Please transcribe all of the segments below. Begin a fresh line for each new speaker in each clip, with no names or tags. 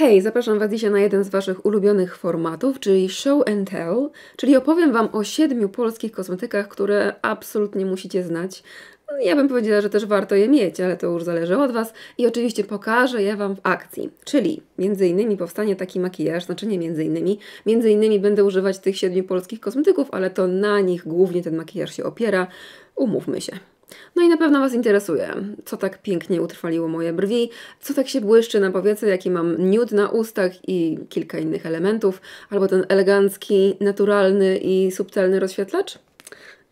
Hej, zapraszam Was dzisiaj na jeden z Waszych ulubionych formatów, czyli Show and Tell, czyli opowiem Wam o siedmiu polskich kosmetykach, które absolutnie musicie znać. Ja bym powiedziała, że też warto je mieć, ale to już zależy od Was. I oczywiście pokażę je Wam w akcji. Czyli między innymi powstanie taki makijaż, znaczy nie między innymi, między innymi będę używać tych siedmiu polskich kosmetyków, ale to na nich głównie ten makijaż się opiera. Umówmy się. No i na pewno Was interesuje, co tak pięknie utrwaliło moje brwi, co tak się błyszczy na powiece, jaki mam nude na ustach i kilka innych elementów, albo ten elegancki, naturalny i subtelny rozświetlacz.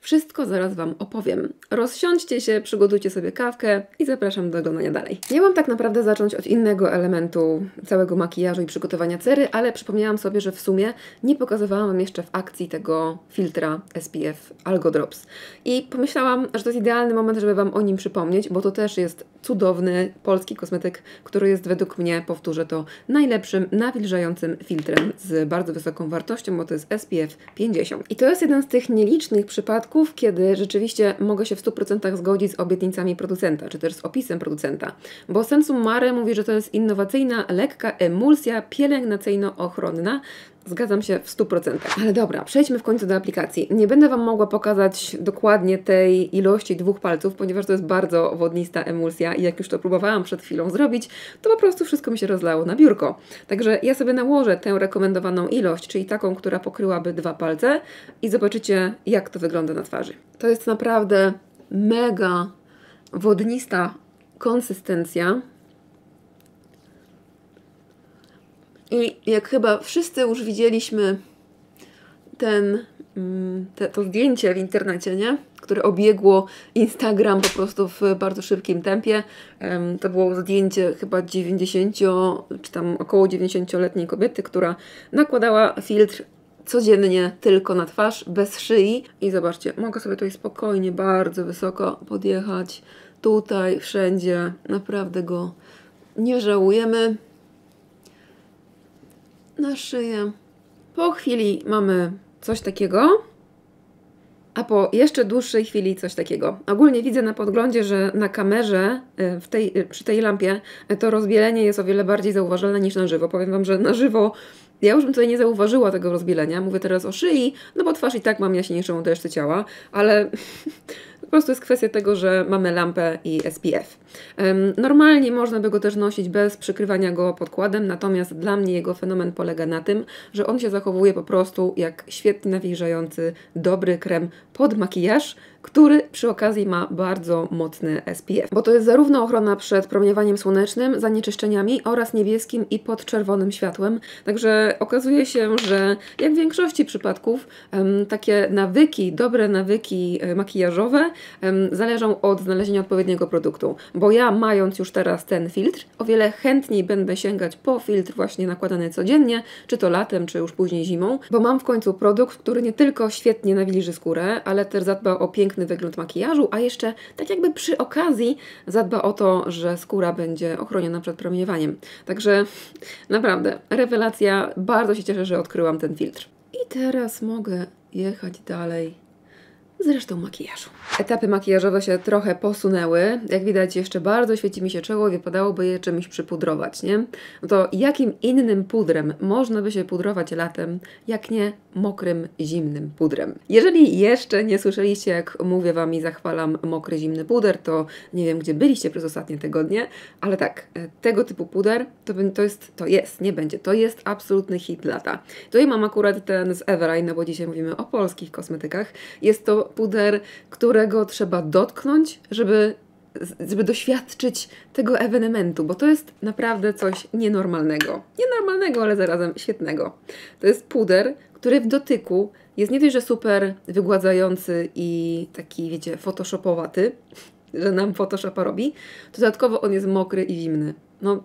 Wszystko zaraz Wam opowiem. Rozsiądźcie się, przygotujcie sobie kawkę i zapraszam do oglądania dalej. Miałam tak naprawdę zacząć od innego elementu całego makijażu i przygotowania cery, ale przypomniałam sobie, że w sumie nie pokazywałam Wam jeszcze w akcji tego filtra SPF Algo Drops. I pomyślałam, że to jest idealny moment, żeby Wam o nim przypomnieć, bo to też jest cudowny polski kosmetyk, który jest według mnie, powtórzę to, najlepszym nawilżającym filtrem z bardzo wysoką wartością, bo to jest SPF 50. I to jest jeden z tych nielicznych przypadków, kiedy rzeczywiście mogę się w 100% zgodzić z obietnicami producenta, czy też z opisem producenta. Bo Sensum Mare mówi, że to jest innowacyjna, lekka emulsja pielęgnacyjno-ochronna, Zgadzam się w 100%. Ale dobra, przejdźmy w końcu do aplikacji. Nie będę Wam mogła pokazać dokładnie tej ilości dwóch palców, ponieważ to jest bardzo wodnista emulsja i jak już to próbowałam przed chwilą zrobić, to po prostu wszystko mi się rozlało na biurko. Także ja sobie nałożę tę rekomendowaną ilość, czyli taką, która pokryłaby dwa palce i zobaczycie, jak to wygląda na twarzy. To jest naprawdę mega wodnista konsystencja. I jak chyba wszyscy już widzieliśmy ten, mm, te, to zdjęcie w internecie, nie? które obiegło Instagram po prostu w bardzo szybkim tempie. Em, To było zdjęcie chyba 90 czy tam około 90-letniej kobiety, która nakładała filtr codziennie tylko na twarz, bez szyi. I zobaczcie, mogę sobie tutaj spokojnie, bardzo wysoko podjechać. Tutaj, wszędzie. Naprawdę go nie żałujemy na szyję. Po chwili mamy coś takiego, a po jeszcze dłuższej chwili coś takiego. Ogólnie widzę na podglądzie, że na kamerze y, w tej, y, przy tej lampie y, to rozbielenie jest o wiele bardziej zauważalne niż na żywo. Powiem Wam, że na żywo ja już bym tutaj nie zauważyła tego rozbielenia. Mówię teraz o szyi, no bo twarz i tak mam jaśniejszą od reszty ciała, ale po prostu jest kwestia tego, że mamy lampę i SPF. Normalnie można by go też nosić bez przykrywania go podkładem, natomiast dla mnie jego fenomen polega na tym, że on się zachowuje po prostu jak świetnie nawilżający, dobry krem pod makijaż, który przy okazji ma bardzo mocny SPF. Bo to jest zarówno ochrona przed promieniowaniem słonecznym, zanieczyszczeniami oraz niebieskim i podczerwonym światłem. Także okazuje się, że jak w większości przypadków takie nawyki, dobre nawyki e, makijażowe zależą od znalezienia odpowiedniego produktu. Bo ja mając już teraz ten filtr, o wiele chętniej będę sięgać po filtr właśnie nakładany codziennie, czy to latem, czy już później zimą, bo mam w końcu produkt, który nie tylko świetnie nawilży skórę, ale też zadba o piękny wygląd makijażu, a jeszcze tak jakby przy okazji zadba o to, że skóra będzie ochroniona przed promieniowaniem. Także naprawdę, rewelacja. Bardzo się cieszę, że odkryłam ten filtr. I teraz mogę jechać dalej z resztą makijażu. Etapy makijażowe się trochę posunęły. Jak widać, jeszcze bardzo świeci mi się czoło i wypadałoby je czymś przypudrować, nie? No to jakim innym pudrem można by się pudrować latem, jak nie mokrym, zimnym pudrem? Jeżeli jeszcze nie słyszeliście, jak mówię Wam i zachwalam mokry, zimny puder, to nie wiem, gdzie byliście przez ostatnie tygodnie, ale tak, e, tego typu puder to, to jest, to jest, nie będzie, to jest absolutny hit lata. Tutaj mam akurat ten z Everine, no bo dzisiaj mówimy o polskich kosmetykach. Jest to puder, którego trzeba dotknąć, żeby, żeby doświadczyć tego ewenementu, bo to jest naprawdę coś nienormalnego. Nienormalnego, ale zarazem świetnego. To jest puder, który w dotyku jest nie dość, że super wygładzający i taki, wiecie, photoshopowaty, że nam Photoshopa robi, dodatkowo on jest mokry i zimny. No,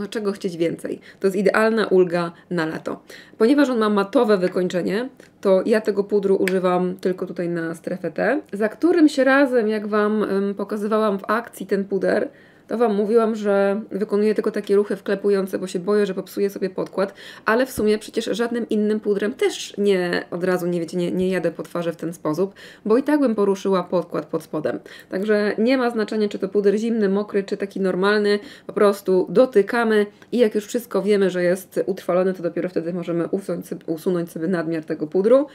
no czego chcieć więcej? To jest idealna ulga na lato. Ponieważ on ma matowe wykończenie, to ja tego pudru używam tylko tutaj na strefę T, za którymś razem, jak Wam pokazywałam w akcji ten puder, to Wam mówiłam, że wykonuję tylko takie ruchy wklepujące, bo się boję, że popsuję sobie podkład, ale w sumie przecież żadnym innym pudrem też nie od razu, nie wiecie, nie, nie jadę po twarzy w ten sposób, bo i tak bym poruszyła podkład pod spodem. Także nie ma znaczenia, czy to puder zimny, mokry, czy taki normalny, po prostu dotykamy i jak już wszystko wiemy, że jest utrwalone, to dopiero wtedy możemy usunąć sobie, usunąć sobie nadmiar tego pudru.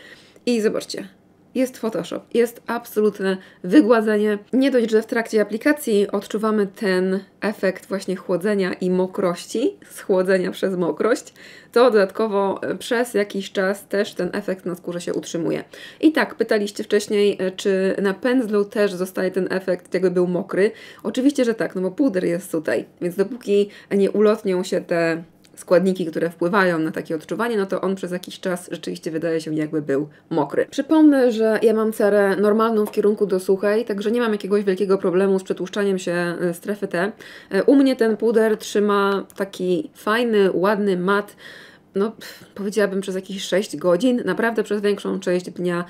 I zobaczcie, jest Photoshop. Jest absolutne wygładzenie. Nie dość, że w trakcie aplikacji odczuwamy ten efekt właśnie chłodzenia i mokrości, schłodzenia przez mokrość, to dodatkowo e, przez jakiś czas też ten efekt na skórze się utrzymuje. I tak, pytaliście wcześniej, e, czy na pędzlu też zostaje ten efekt, jakby był mokry. Oczywiście, że tak, no bo puder jest tutaj, więc dopóki nie ulotnią się te składniki, które wpływają na takie odczuwanie, no to on przez jakiś czas rzeczywiście wydaje się jakby był mokry. Przypomnę, że ja mam cerę normalną w kierunku do suchej, także nie mam jakiegoś wielkiego problemu z przetłuszczaniem się e, strefy T. E, u mnie ten puder trzyma taki fajny, ładny mat, no, powiedziałabym przez jakieś 6 godzin. Naprawdę przez większą część dnia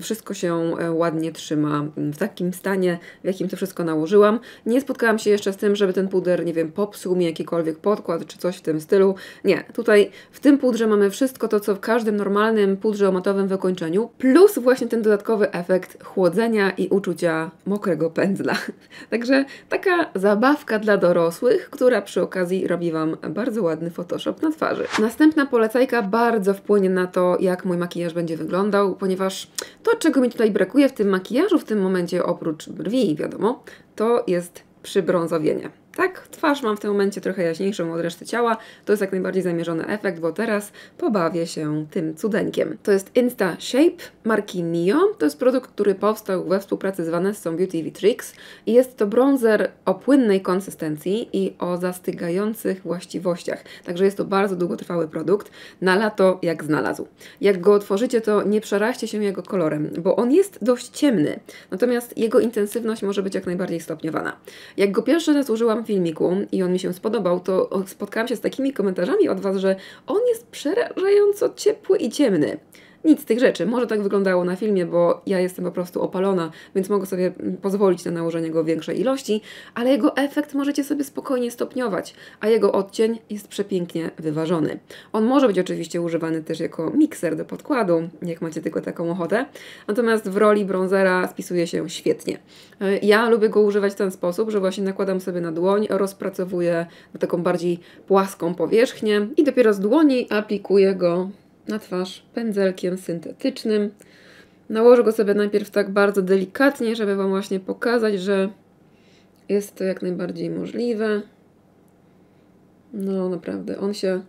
wszystko się e, ładnie trzyma w takim stanie, w jakim to wszystko nałożyłam. Nie spotkałam się jeszcze z tym, żeby ten puder, nie wiem, popsuł mi jakikolwiek podkład czy coś w tym stylu. Nie, tutaj w tym pudrze mamy wszystko to, co w każdym normalnym pudrze o matowym wykończeniu, plus właśnie ten dodatkowy efekt chłodzenia i uczucia mokrego pędzla. Także taka zabawka dla dorosłych, która przy okazji robi Wam bardzo ładny Photoshop na twarzy. Następna polecajka bardzo wpłynie na to, jak mój makijaż będzie wyglądał, ponieważ to, czego mi tutaj brakuje w tym makijażu w tym momencie, oprócz brwi, wiadomo, to jest przybrązowienie. Tak, twarz mam w tym momencie trochę jaśniejszą od reszty ciała. To jest jak najbardziej zamierzony efekt, bo teraz pobawię się tym cudeńkiem. To jest Insta Shape marki Mio. To jest produkt, który powstał we współpracy z Vanessą Beauty Vitrix i jest to bronzer o płynnej konsystencji i o zastygających właściwościach. Także jest to bardzo długotrwały produkt. Na lato jak znalazł. Jak go otworzycie, to nie przeraźcie się jego kolorem, bo on jest dość ciemny. Natomiast jego intensywność może być jak najbardziej stopniowana. Jak go pierwszy raz użyłam filmiku i on mi się spodobał, to spotkałam się z takimi komentarzami od Was, że on jest przerażająco ciepły i ciemny. Nic z tych rzeczy. Może tak wyglądało na filmie, bo ja jestem po prostu opalona, więc mogę sobie mm, pozwolić na nałożenie go większej ilości, ale jego efekt możecie sobie spokojnie stopniować, a jego odcień jest przepięknie wyważony. On może być oczywiście używany też jako mikser do podkładu, jak macie tylko taką ochotę, natomiast w roli bronzera spisuje się świetnie. E, ja lubię go używać w ten sposób, że właśnie nakładam sobie na dłoń, rozpracowuję na taką bardziej płaską powierzchnię i dopiero z dłoni aplikuję go na twarz pędzelkiem syntetycznym. Nałożę go sobie najpierw tak bardzo delikatnie, żeby Wam właśnie pokazać, że jest to jak najbardziej możliwe. No naprawdę, on się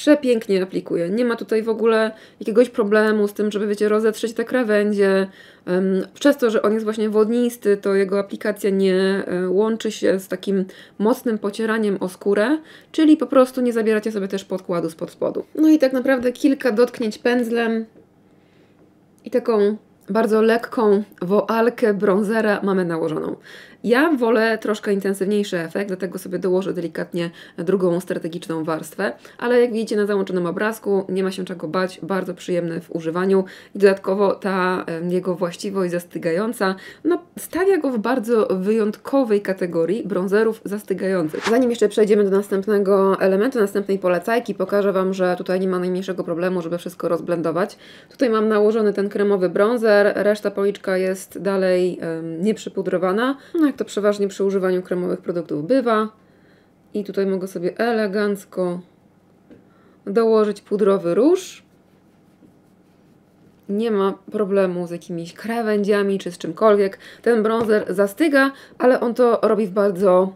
przepięknie aplikuje. Nie ma tutaj w ogóle jakiegoś problemu z tym, żeby wiecie, rozetrzeć te krawędzie. Przez to, że on jest właśnie wodnisty, to jego aplikacja nie e, łączy się z takim mocnym pocieraniem o skórę, czyli po prostu nie zabieracie sobie też podkładu spod spodu. No i tak naprawdę kilka dotknięć pędzlem i taką bardzo lekką woalkę bronzera mamy nałożoną. Ja wolę troszkę intensywniejszy efekt, dlatego sobie dołożę delikatnie drugą strategiczną warstwę, ale jak widzicie na załączonym obrazku, nie ma się czego bać, bardzo przyjemny w używaniu i dodatkowo ta jego właściwość zastygająca, no stawia go w bardzo wyjątkowej kategorii bronzerów zastygających. Zanim jeszcze przejdziemy do następnego elementu, następnej polecajki, pokażę Wam, że tutaj nie ma najmniejszego problemu, żeby wszystko rozblendować. Tutaj mam nałożony ten kremowy bronzer, reszta policzka jest dalej nieprzypudrowana. No jak to przeważnie przy używaniu kremowych produktów bywa. I tutaj mogę sobie elegancko dołożyć pudrowy róż. Nie ma problemu z jakimiś krawędziami czy z czymkolwiek. Ten bronzer zastyga, ale on to robi w bardzo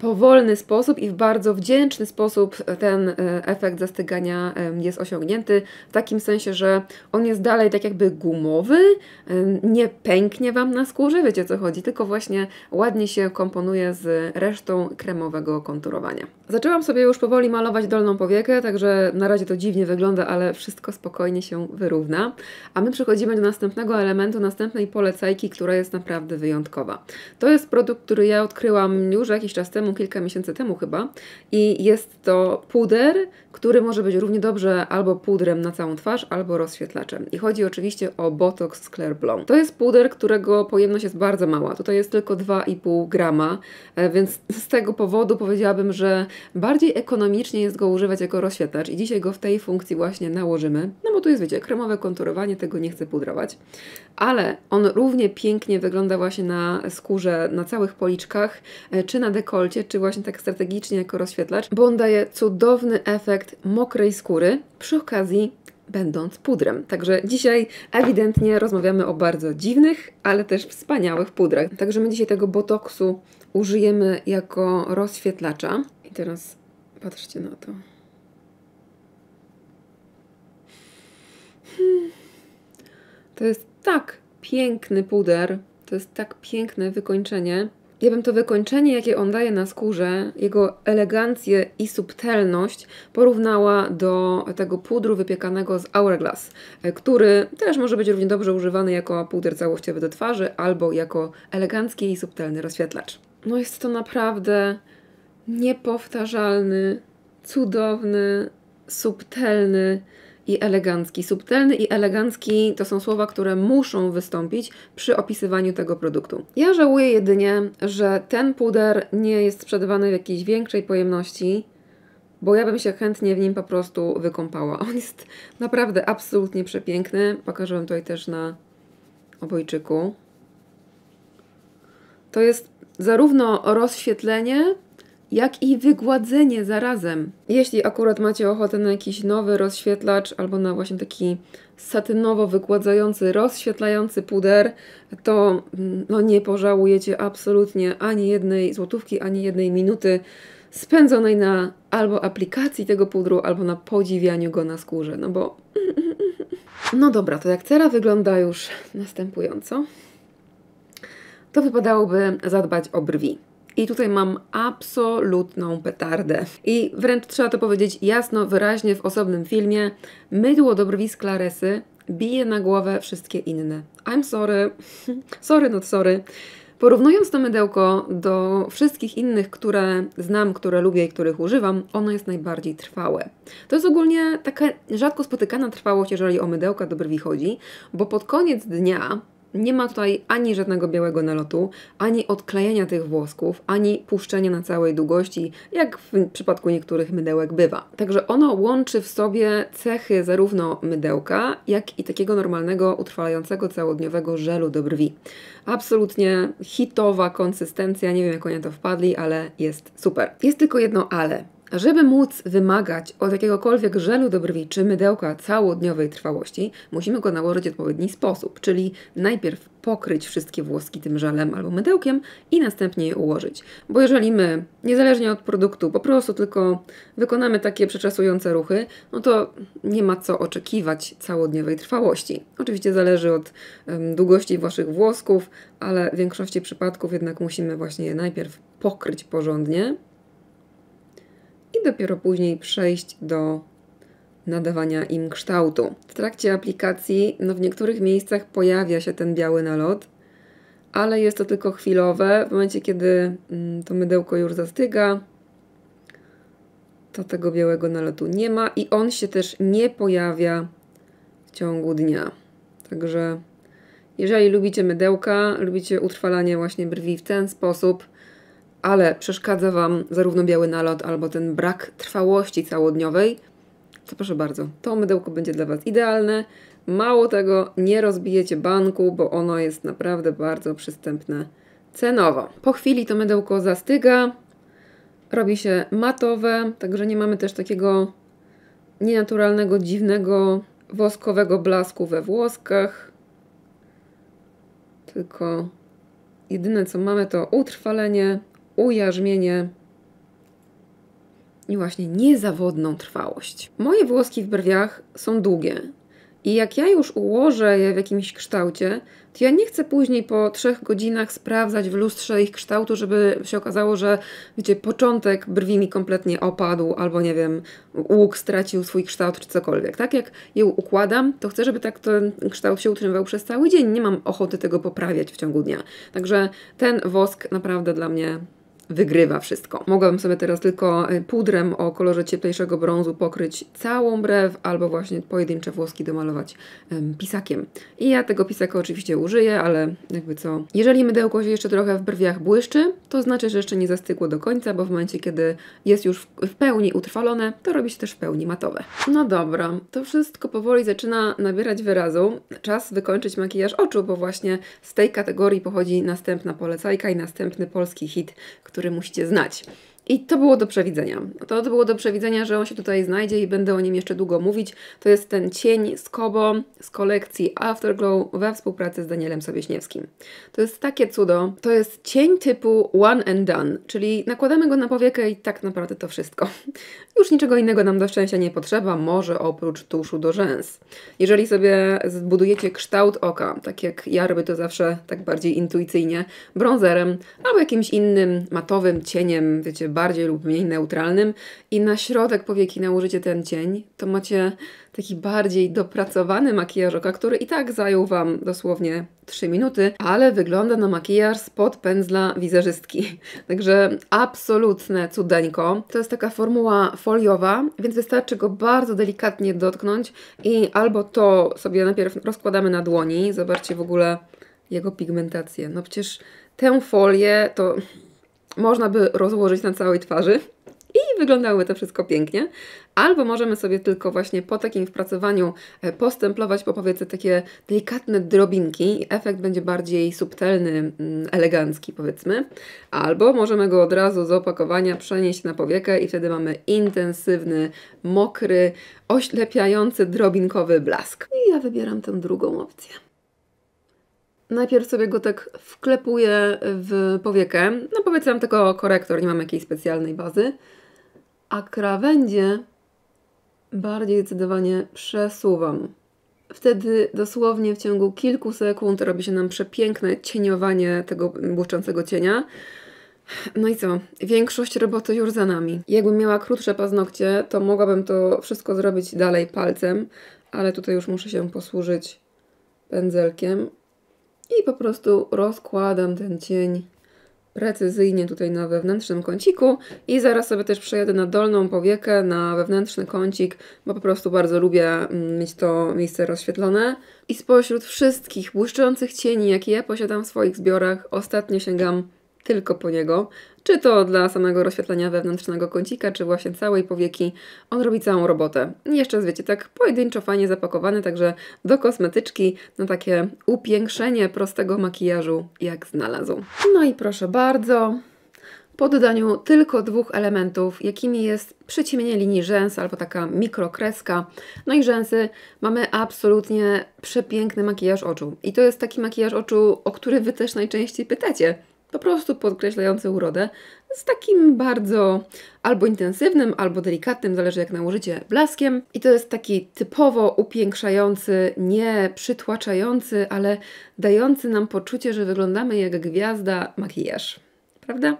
powolny sposób i w bardzo wdzięczny sposób ten e, efekt zastygania jest osiągnięty. W takim sensie, że on jest dalej tak jakby gumowy, nie pęknie Wam na skórze, wiecie co chodzi, tylko właśnie ładnie się komponuje z resztą kremowego konturowania. Zaczęłam sobie już powoli malować dolną powiekę, także na razie to dziwnie wygląda, ale wszystko spokojnie się wyrówna. A my przechodzimy do następnego elementu, następnej polecajki, która jest naprawdę wyjątkowa. To jest produkt, który ja odkryłam już jakiś czas temu, kilka miesięcy temu chyba. I jest to puder, który może być równie dobrze albo pudrem na całą twarz, albo rozświetlaczem. I chodzi oczywiście o Botox Clair Blond. To jest puder, którego pojemność jest bardzo mała. Tutaj jest tylko 2,5 grama, e, więc z tego powodu powiedziałabym, że bardziej ekonomicznie jest go używać jako rozświetlacz i dzisiaj go w tej funkcji właśnie nałożymy. No bo tu jest, wiecie, kremowe konturowanie, tego nie chcę pudrować. Ale on równie pięknie wygląda właśnie na skórze, na całych policzkach, e, czy na dekolcie, czy właśnie tak strategicznie jako rozświetlacz, bo on daje cudowny efekt mokrej skóry przy okazji będąc pudrem. Także dzisiaj ewidentnie rozmawiamy o bardzo dziwnych, ale też wspaniałych pudrach. Także my dzisiaj tego botoksu użyjemy jako rozświetlacza. I teraz patrzcie na to. Hmm. To jest tak piękny puder, to jest tak piękne wykończenie. Ja bym to wykończenie, jakie on daje na skórze, jego elegancję i subtelność porównała do tego pudru wypiekanego z Hourglass, który też może być równie dobrze używany jako puder całościowy do twarzy albo jako elegancki i subtelny rozświetlacz. No jest to naprawdę niepowtarzalny, cudowny, subtelny, i elegancki. Subtelny i elegancki to są słowa, które muszą wystąpić przy opisywaniu tego produktu. Ja żałuję jedynie, że ten puder nie jest sprzedawany w jakiejś większej pojemności, bo ja bym się chętnie w nim po prostu wykąpała. On jest naprawdę absolutnie przepiękny. Pokażę Wam tutaj też na obojczyku. To jest zarówno rozświetlenie, jak i wygładzenie zarazem. Jeśli akurat macie ochotę na jakiś nowy rozświetlacz albo na właśnie taki satynowo wygładzający, rozświetlający puder, to mm, no, nie pożałujecie absolutnie ani jednej złotówki, ani jednej minuty spędzonej na albo aplikacji tego pudru, albo na podziwianiu go na skórze, no bo... No dobra, to jak cera wygląda już następująco, to wypadałoby zadbać o brwi. I tutaj mam absolutną petardę. I wręcz trzeba to powiedzieć jasno, wyraźnie w osobnym filmie. Mydło do brwi z Klaresy bije na głowę wszystkie inne. I'm sorry. sorry, not sorry. Porównując to mydełko do wszystkich innych, które znam, które lubię i których używam, ono jest najbardziej trwałe. To jest ogólnie taka rzadko spotykana trwałość, jeżeli o mydełka do brwi chodzi, bo pod koniec dnia nie ma tutaj ani żadnego białego nalotu, ani odklejenia tych włosków, ani puszczenia na całej długości, jak w przypadku niektórych mydełek bywa. Także ono łączy w sobie cechy zarówno mydełka, jak i takiego normalnego, utrwalającego całodniowego żelu do brwi. Absolutnie hitowa konsystencja, nie wiem jak oni to wpadli, ale jest super. Jest tylko jedno ale. Żeby móc wymagać od jakiegokolwiek żelu do brwi czy mydełka całodniowej trwałości, musimy go nałożyć w odpowiedni sposób, czyli najpierw pokryć wszystkie włoski tym żelem albo mydełkiem i następnie je ułożyć. Bo jeżeli my, niezależnie od produktu, po prostu tylko wykonamy takie przeczesujące ruchy, no to nie ma co oczekiwać całodniowej trwałości. Oczywiście zależy od um, długości Waszych włosków, ale w większości przypadków jednak musimy właśnie je najpierw pokryć porządnie, i dopiero później przejść do nadawania im kształtu. W trakcie aplikacji no w niektórych miejscach pojawia się ten biały nalot, ale jest to tylko chwilowe. W momencie, kiedy mm, to mydełko już zastyga, to tego białego nalotu nie ma i on się też nie pojawia w ciągu dnia. Także jeżeli lubicie mydełka, lubicie utrwalanie właśnie brwi w ten sposób, ale przeszkadza Wam zarówno biały nalot, albo ten brak trwałości całodniowej, to proszę bardzo, to mydełko będzie dla Was idealne. Mało tego, nie rozbijecie banku, bo ono jest naprawdę bardzo przystępne cenowo. Po chwili to mydełko zastyga, robi się matowe, także nie mamy też takiego nienaturalnego, dziwnego, woskowego blasku we włoskach. Tylko jedyne co mamy to utrwalenie ujarzmienie i właśnie niezawodną trwałość. Moje włoski w brwiach są długie. I jak ja już ułożę je w jakimś kształcie, to ja nie chcę później po trzech godzinach sprawdzać w lustrze ich kształtu, żeby się okazało, że wiecie, początek brwi mi kompletnie opadł, albo nie wiem, łuk stracił swój kształt, czy cokolwiek. Tak jak je układam, to chcę, żeby tak ten kształt się utrzymywał przez cały dzień. Nie mam ochoty tego poprawiać w ciągu dnia. Także ten wosk naprawdę dla mnie wygrywa wszystko. Mogłabym sobie teraz tylko e, pudrem o kolorze cieplejszego brązu pokryć całą brew, albo właśnie pojedyncze włoski domalować pisakiem. I ja tego pisaka oczywiście użyję, ale jakby co. Jeżeli mydełko się jeszcze trochę w brwiach błyszczy, to znaczy, że jeszcze nie zastygło do końca, bo w momencie, kiedy jest już w pełni utrwalone, to robi się też w pełni matowe. No dobra, to wszystko powoli zaczyna nabierać wyrazu. Czas wykończyć makijaż oczu, bo właśnie z tej kategorii pochodzi następna polecajka i następny polski hit, który musicie znać. I to było do przewidzenia. To było do przewidzenia, że on się tutaj znajdzie i będę o nim jeszcze długo mówić. To jest ten cień z Kobo z kolekcji Afterglow we współpracy z Danielem Sobieśniewskim. To jest takie cudo. To jest cień typu one and done, czyli nakładamy go na powiekę i tak naprawdę to wszystko. Już niczego innego nam do szczęścia nie potrzeba, może oprócz tuszu do rzęs. Jeżeli sobie zbudujecie kształt oka, tak jak ja robię to zawsze tak bardziej intuicyjnie, brązerem albo jakimś innym matowym cieniem, wiecie, bardziej lub mniej neutralnym i na środek powieki nałożycie ten cień, to macie taki bardziej dopracowany makijaż oka, który i tak zajął Wam dosłownie 3 minuty, ale wygląda na makijaż spod pędzla wizerzystki. Także absolutne cudeńko. To jest taka formuła foliowa, więc wystarczy go bardzo delikatnie dotknąć i albo to sobie najpierw rozkładamy na dłoni, zobaczcie w ogóle jego pigmentację. No przecież tę folię to można by rozłożyć na całej twarzy i wyglądałoby to wszystko pięknie. Albo możemy sobie tylko właśnie po takim wpracowaniu e, postemplować po powiece takie delikatne drobinki i efekt będzie bardziej subtelny, mm, elegancki powiedzmy. Albo możemy go od razu z opakowania przenieść na powiekę i wtedy mamy intensywny, mokry, oślepiający, drobinkowy blask. I ja wybieram tę drugą opcję. Najpierw sobie go tak wklepuję w powiekę. No powiedzmy, tylko korektor, nie mam jakiejś specjalnej bazy. A krawędzie bardziej zdecydowanie przesuwam. Wtedy dosłownie w ciągu kilku sekund robi się nam przepiękne cieniowanie tego błyszczącego cienia. No i co? Większość roboty już za nami. Jakbym miała krótsze paznokcie, to mogłabym to wszystko zrobić dalej palcem, ale tutaj już muszę się posłużyć pędzelkiem i po prostu rozkładam ten cień precyzyjnie tutaj na wewnętrznym kąciku i zaraz sobie też przejadę na dolną powiekę, na wewnętrzny kącik, bo po prostu bardzo lubię mm, mieć to miejsce rozświetlone. I spośród wszystkich błyszczących cieni, jakie ja posiadam w swoich zbiorach, ostatnio sięgam tylko po niego, czy to dla samego rozświetlenia wewnętrznego kącika, czy właśnie całej powieki. On robi całą robotę. Jeszcze wiecie, tak pojedynczo fajnie zapakowany, także do kosmetyczki na takie upiększenie prostego makijażu jak znalazł. No i proszę bardzo, po dodaniu tylko dwóch elementów, jakimi jest przyciemnienie linii rzęs albo taka mikrokreska. No i rzęsy mamy absolutnie przepiękny makijaż oczu. I to jest taki makijaż oczu, o który Wy też najczęściej pytacie po prostu podkreślający urodę, z takim bardzo albo intensywnym, albo delikatnym, zależy jak nałożycie, blaskiem. I to jest taki typowo upiększający, nie przytłaczający, ale dający nam poczucie, że wyglądamy jak gwiazda makijaż. Prawda?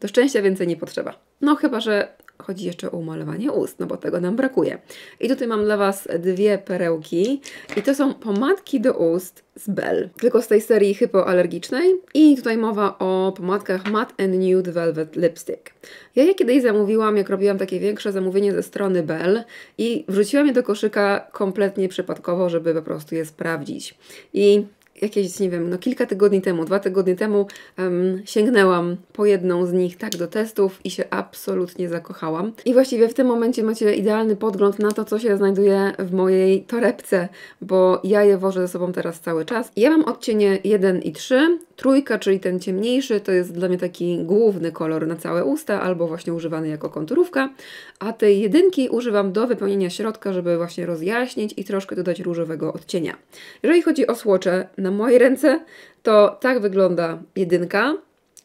Do szczęścia więcej nie potrzeba. No chyba, że chodzi jeszcze o umalowanie ust, no bo tego nam brakuje. I tutaj mam dla Was dwie perełki i to są pomadki do ust z Bell, tylko z tej serii hypoalergicznej i tutaj mowa o pomadkach Matte and Nude Velvet Lipstick. Ja je kiedyś zamówiłam, jak robiłam takie większe zamówienie ze strony Bell i wrzuciłam je do koszyka kompletnie przypadkowo, żeby po prostu je sprawdzić. I jakieś, nie wiem, no kilka tygodni temu, dwa tygodnie temu um, sięgnęłam po jedną z nich tak do testów i się absolutnie zakochałam. I właściwie w tym momencie macie idealny podgląd na to, co się znajduje w mojej torebce, bo ja je wożę ze sobą teraz cały czas. Ja mam odcienie 1 i 3, trójka, czyli ten ciemniejszy, to jest dla mnie taki główny kolor na całe usta, albo właśnie używany jako konturówka, a tej jedynki używam do wypełnienia środka, żeby właśnie rozjaśnić i troszkę dodać różowego odcienia. Jeżeli chodzi o słocze, na mojej ręce, to tak wygląda jedynka,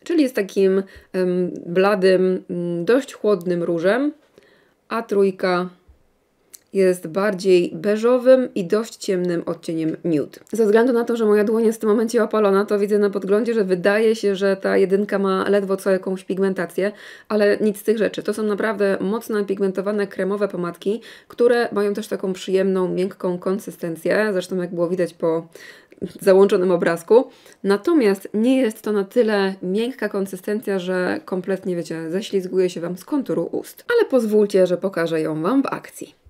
czyli jest takim bladym, um, dość chłodnym różem, a trójka jest bardziej beżowym i dość ciemnym odcieniem nude. Ze względu na to, że moja dłoń jest w tym momencie opalona, to widzę na podglądzie, że wydaje się, że ta jedynka ma ledwo co jakąś pigmentację, ale nic z tych rzeczy. To są naprawdę mocno pigmentowane kremowe pomadki, które mają też taką przyjemną, miękką konsystencję, zresztą jak było widać po załączonym obrazku. Natomiast nie jest to na tyle miękka konsystencja, że kompletnie, wiecie, ześlizguje się Wam z konturu ust. Ale pozwólcie, że pokażę ją Wam w akcji.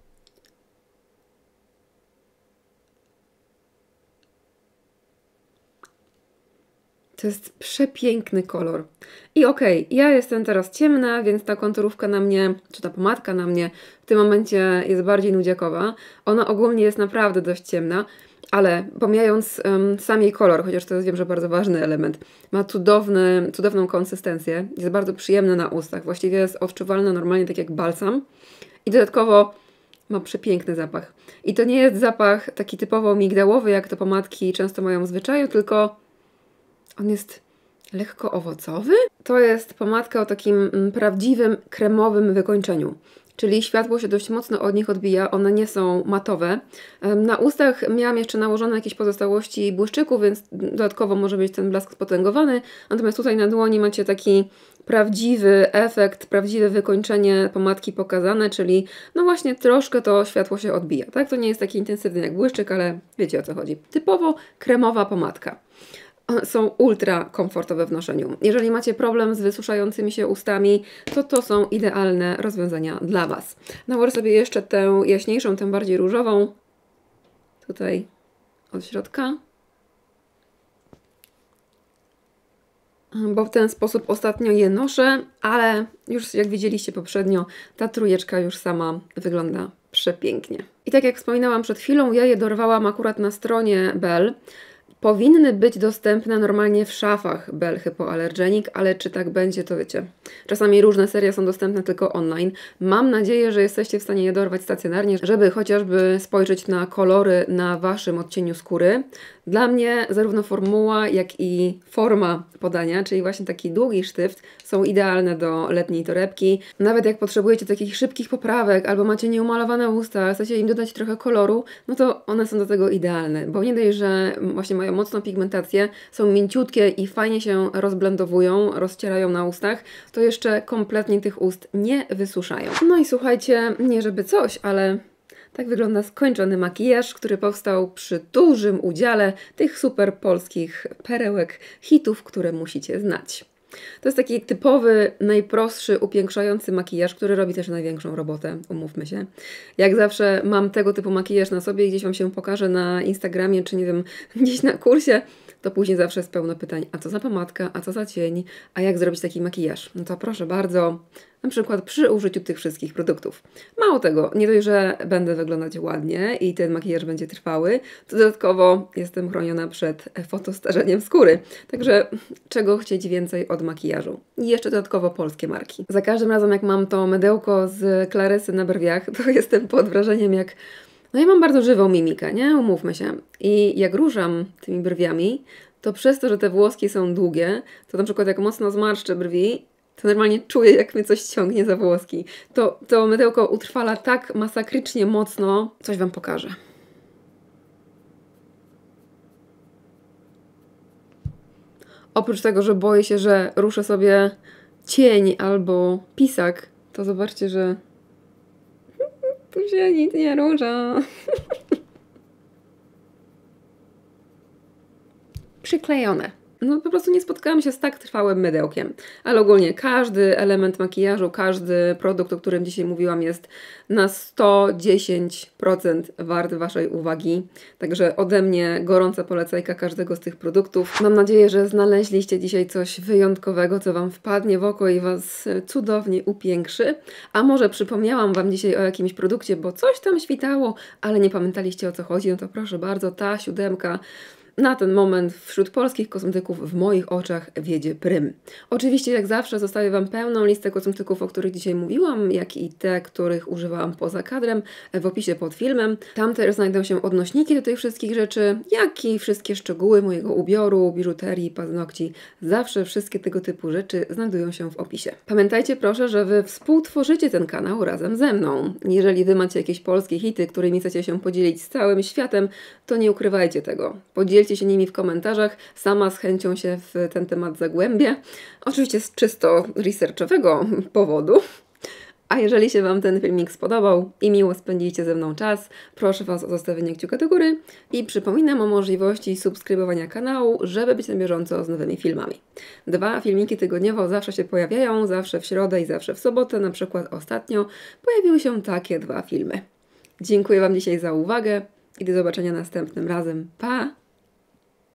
To jest przepiękny kolor. I okej, okay, ja jestem teraz ciemna, więc ta konturówka na mnie, czy ta pomadka na mnie w tym momencie jest bardziej nudziakowa. Ona ogólnie jest naprawdę dość ciemna, ale pomijając um, sam jej kolor, chociaż to jest wiem, że bardzo ważny element, ma cudowny, cudowną konsystencję, jest bardzo przyjemny na ustach, właściwie jest odczuwalny normalnie tak jak balsam i dodatkowo ma przepiękny zapach. I to nie jest zapach taki typowo migdałowy, jak to pomadki często mają w zwyczaju, tylko on jest lekko owocowy. To jest pomadka o takim mm, prawdziwym kremowym wykończeniu czyli światło się dość mocno od nich odbija, one nie są matowe. Na ustach miałam jeszcze nałożone jakieś pozostałości błyszczyku, więc dodatkowo może być ten blask spotęgowany, natomiast tutaj na dłoni macie taki prawdziwy efekt, prawdziwe wykończenie pomadki pokazane, czyli no właśnie troszkę to światło się odbija, tak? To nie jest taki intensywny jak błyszczyk, ale wiecie o co chodzi. Typowo kremowa pomadka są ultra komfortowe w noszeniu. Jeżeli macie problem z wysuszającymi się ustami, to to są idealne rozwiązania dla Was. Nałożę sobie jeszcze tę jaśniejszą, tę bardziej różową, tutaj od środka. Bo w ten sposób ostatnio je noszę, ale już jak widzieliście poprzednio, ta trujeczka już sama wygląda przepięknie. I tak jak wspominałam przed chwilą, ja je dorwałam akurat na stronie Bell powinny być dostępne normalnie w szafach Bell Hypoallergenic, ale czy tak będzie, to wiecie. Czasami różne serie są dostępne tylko online. Mam nadzieję, że jesteście w stanie je dorwać stacjonarnie, żeby chociażby spojrzeć na kolory na Waszym odcieniu skóry. Dla mnie zarówno formuła, jak i forma podania, czyli właśnie taki długi sztyft, są idealne do letniej torebki. Nawet jak potrzebujecie takich szybkich poprawek, albo macie nieumalowane usta, chcecie im dodać trochę koloru, no to one są do tego idealne, bo nie dość, że właśnie mają mocną pigmentację, są mięciutkie i fajnie się rozblendowują, rozcierają na ustach, to jeszcze kompletnie tych ust nie wysuszają. No i słuchajcie, nie żeby coś, ale tak wygląda skończony makijaż, który powstał przy dużym udziale tych super polskich perełek, hitów, które musicie znać. To jest taki typowy, najprostszy, upiększający makijaż, który robi też największą robotę, umówmy się. Jak zawsze mam tego typu makijaż na sobie i gdzieś Wam się pokażę na Instagramie, czy nie wiem, gdzieś na kursie, to później zawsze jest pełno pytań, a co za pomadka, a co za cień, a jak zrobić taki makijaż? No to proszę bardzo, na przykład przy użyciu tych wszystkich produktów. Mało tego, nie dość, że będę wyglądać ładnie i ten makijaż będzie trwały, to dodatkowo jestem chroniona przed fotostarzeniem skóry. Także czego chcieć więcej od makijażu? I jeszcze dodatkowo polskie marki. Za każdym razem jak mam to mydełko z Klarysy na brwiach, to jestem pod wrażeniem jak no ja mam bardzo żywą mimikę, nie? Umówmy się. I jak ruszam tymi brwiami, to przez to, że te włoski są długie, to na przykład jak mocno zmarszczę brwi, to normalnie czuję, jak mnie coś ciągnie za włoski. To, to mydełko utrwala tak masakrycznie mocno. Coś Wam pokażę. Oprócz tego, że boję się, że ruszę sobie cień albo pisak, to zobaczcie, że tu się nic nie rusza. Przyklejone no po prostu nie spotkałam się z tak trwałym mydełkiem. Ale ogólnie każdy element makijażu, każdy produkt, o którym dzisiaj mówiłam, jest na 110% wart Waszej uwagi. Także ode mnie gorąca polecajka każdego z tych produktów. Mam nadzieję, że znaleźliście dzisiaj coś wyjątkowego, co Wam wpadnie w oko i Was cudownie upiększy. A może przypomniałam Wam dzisiaj o jakimś produkcie, bo coś tam świtało, ale nie pamiętaliście o co chodzi, no to proszę bardzo, ta siódemka na ten moment wśród polskich kosmetyków w moich oczach wiedzie prym. Oczywiście, jak zawsze, zostawię Wam pełną listę kosmetyków, o których dzisiaj mówiłam, jak i te, których używałam poza kadrem w opisie pod filmem. Tam też znajdą się odnośniki do tych wszystkich rzeczy, jak i wszystkie szczegóły mojego ubioru, biżuterii, paznokci. Zawsze wszystkie tego typu rzeczy znajdują się w opisie. Pamiętajcie proszę, że Wy współtworzycie ten kanał razem ze mną. Jeżeli Wy macie jakieś polskie hity, którymi chcecie się podzielić z całym światem, to nie ukrywajcie tego. Podzielcie się nimi w komentarzach, sama z chęcią się w ten temat zagłębię. Oczywiście z czysto researchowego powodu. A jeżeli się Wam ten filmik spodobał i miło spędziliście ze mną czas, proszę Was o zostawienie kciuka do góry i przypominam o możliwości subskrybowania kanału, żeby być na bieżąco z nowymi filmami. Dwa filmiki tygodniowo zawsze się pojawiają, zawsze w środę i zawsze w sobotę, na przykład ostatnio pojawiły się takie dwa filmy. Dziękuję Wam dzisiaj za uwagę i do zobaczenia następnym razem. Pa!